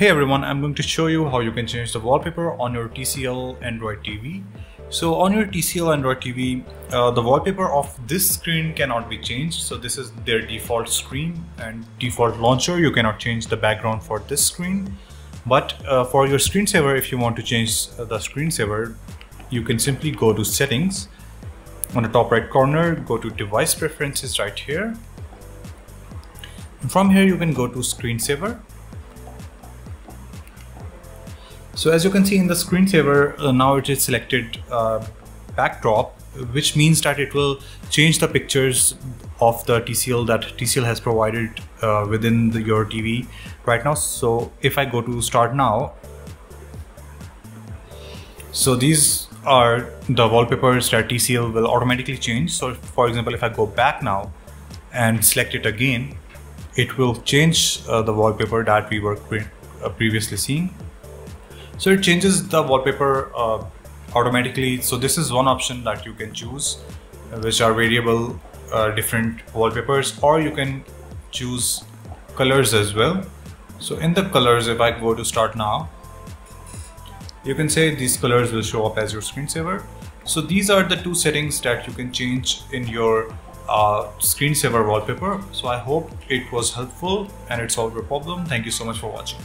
Hey everyone, I'm going to show you how you can change the wallpaper on your TCL Android TV. So on your TCL Android TV, uh, the wallpaper of this screen cannot be changed. So this is their default screen and default launcher. You cannot change the background for this screen. But uh, for your screensaver, if you want to change uh, the screensaver, you can simply go to settings. On the top right corner, go to device preferences right here. And from here, you can go to screensaver So as you can see in the screensaver, uh, now it is selected uh, backdrop, which means that it will change the pictures of the TCL that TCL has provided uh, within the, your TV right now. So if I go to start now, so these are the wallpapers that TCL will automatically change. So for example, if I go back now and select it again, it will change uh, the wallpaper that we were pre uh, previously seeing. So it changes the wallpaper uh, automatically. So this is one option that you can choose, which are variable uh, different wallpapers, or you can choose colors as well. So in the colors, if I go to start now, you can say these colors will show up as your screensaver. So these are the two settings that you can change in your uh, screensaver wallpaper. So I hope it was helpful and it solved your problem. Thank you so much for watching.